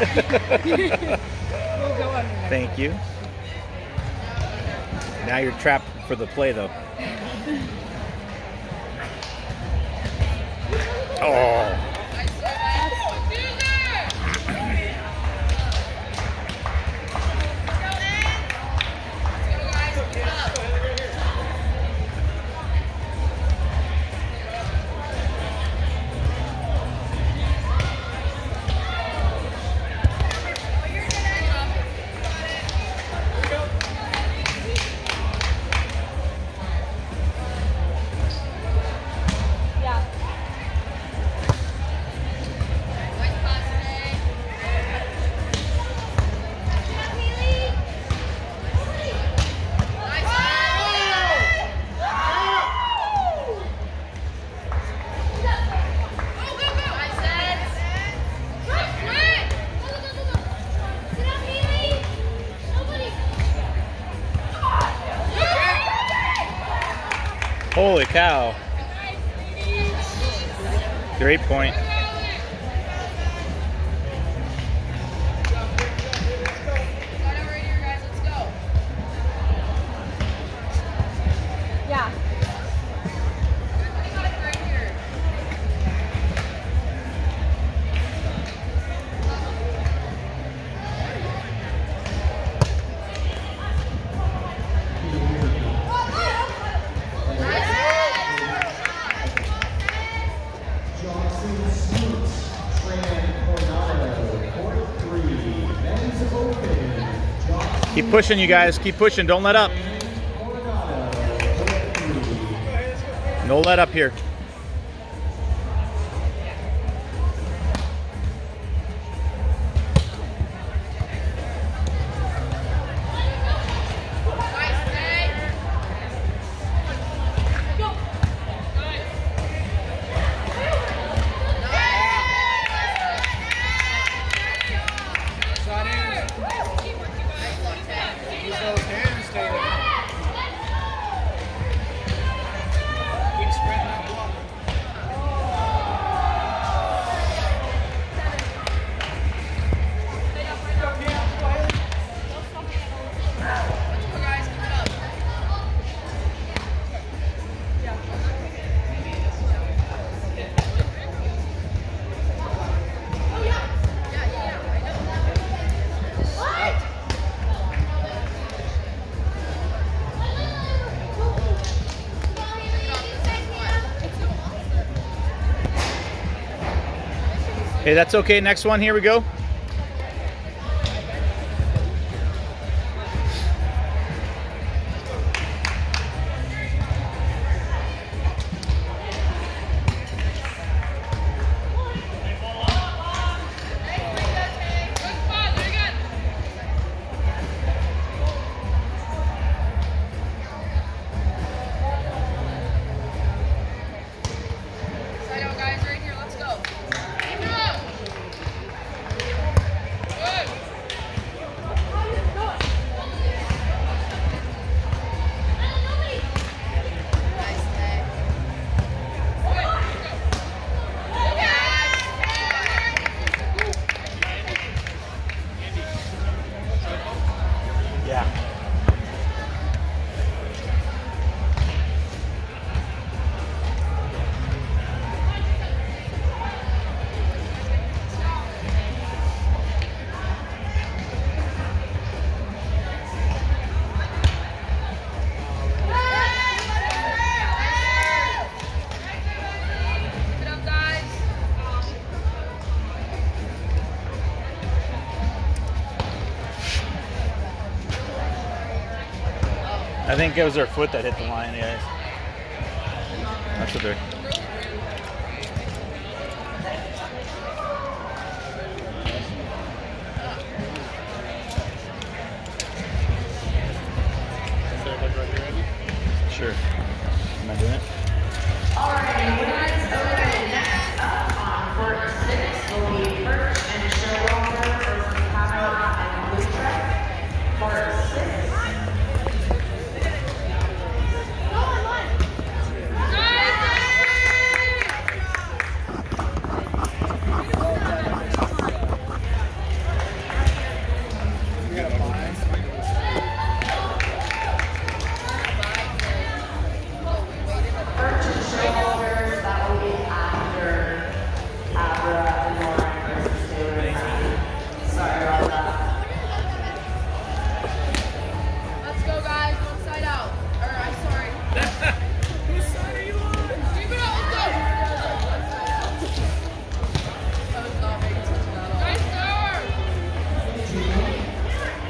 Thank you. Now you're trapped for the play, though. Oh. Great point. Pushing, you guys. Keep pushing. Don't let up. No let up here. Hey, that's okay. Next one. Here we go. I think it was their foot that hit the line, guys. That's what they're.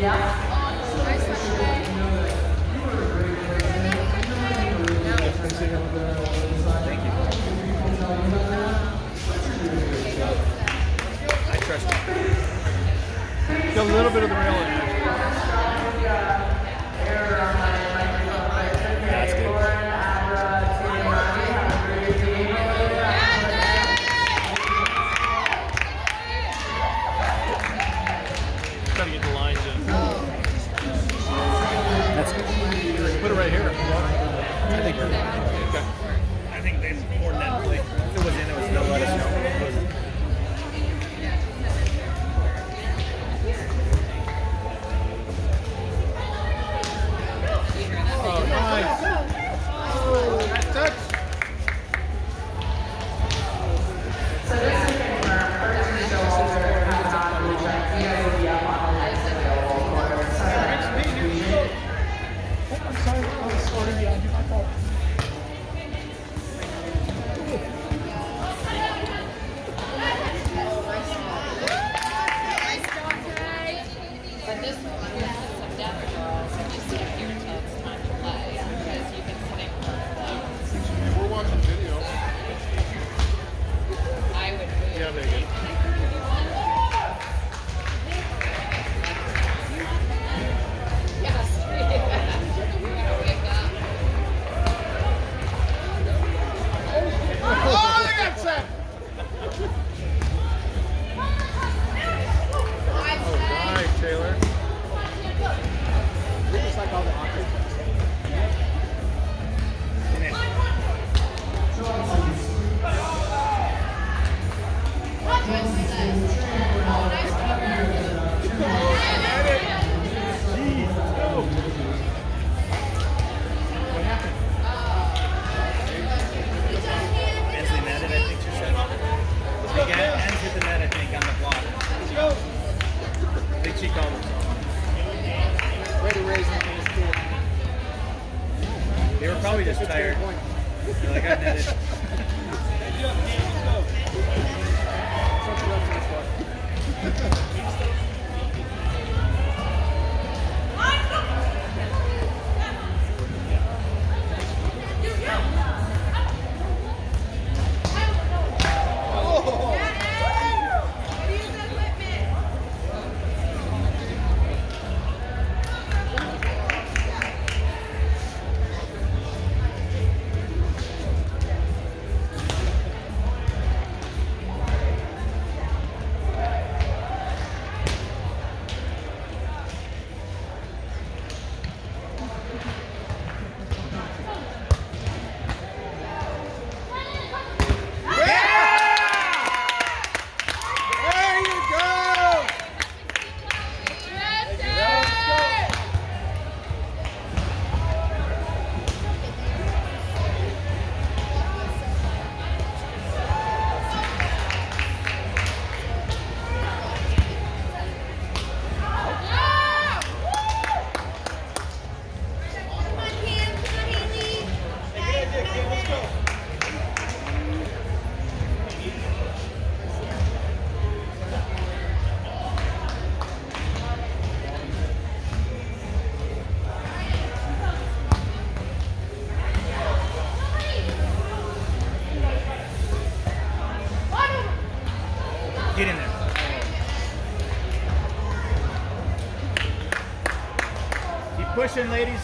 Yeah. Okay. Ladies.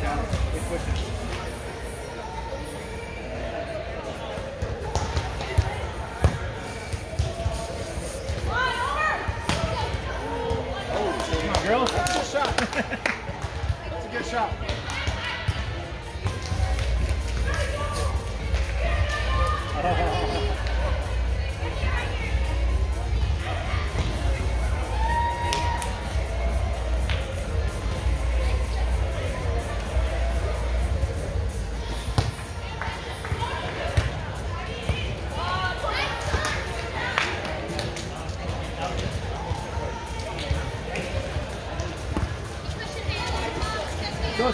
Down. Keep pushing.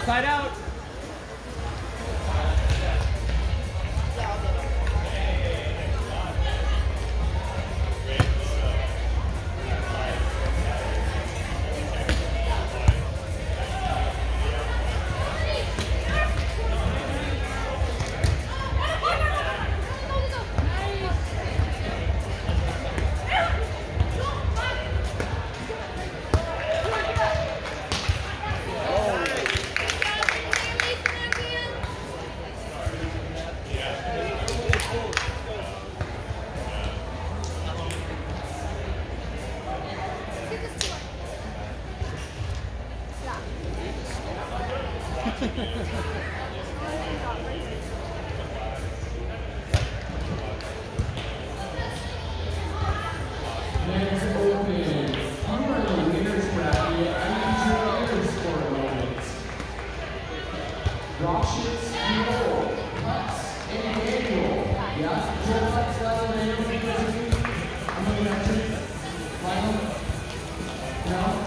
Side out. No.